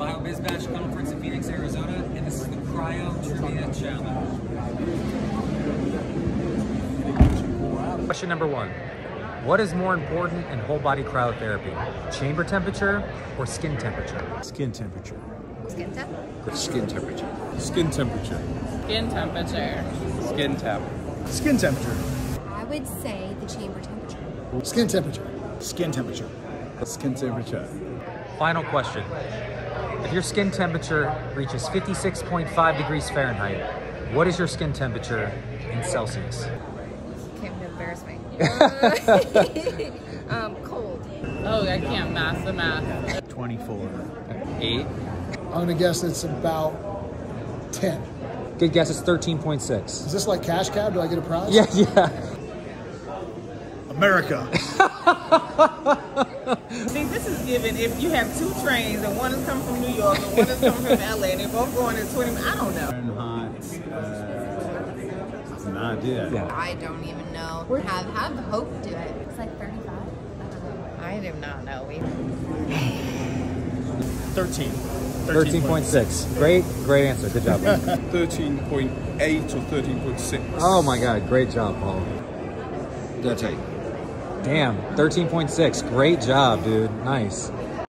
BioBiz Bash Conference in Phoenix, Arizona, and this is the Cryo Trivia Challenge. Question number one. What is more important in whole body cryotherapy? Chamber temperature or skin temperature? Skin temperature. Skin temp? Skin temperature. Skin temperature. Skin temperature. Skin temp. Skin temperature. I would say the chamber temperature. Skin temperature. Skin temperature. Skin temperature. Final question. If your skin temperature reaches 56.5 degrees Fahrenheit, what is your skin temperature in Celsius? Can't embarrass me. um, cold. Oh, I can't math the math. 24. Eight. I'm gonna guess it's about 10. Good guess, it's 13.6. Is this like cash cab? Do I get a prize? Yeah, yeah. America. See, given if you have two trains and one is coming from New York and one is coming from LA and they're both going in 20 minutes. I don't know. Fahrenheit. Uh, an idea. Yeah. I don't even know. We Have have hope do it. It's like 35. I don't know. I do not know. We 13. 13.6. Great, great answer. Good job. 13.8 or 13.6. oh my God, great job, Paul. 13. Damn, 13.6. Great job, dude. Nice.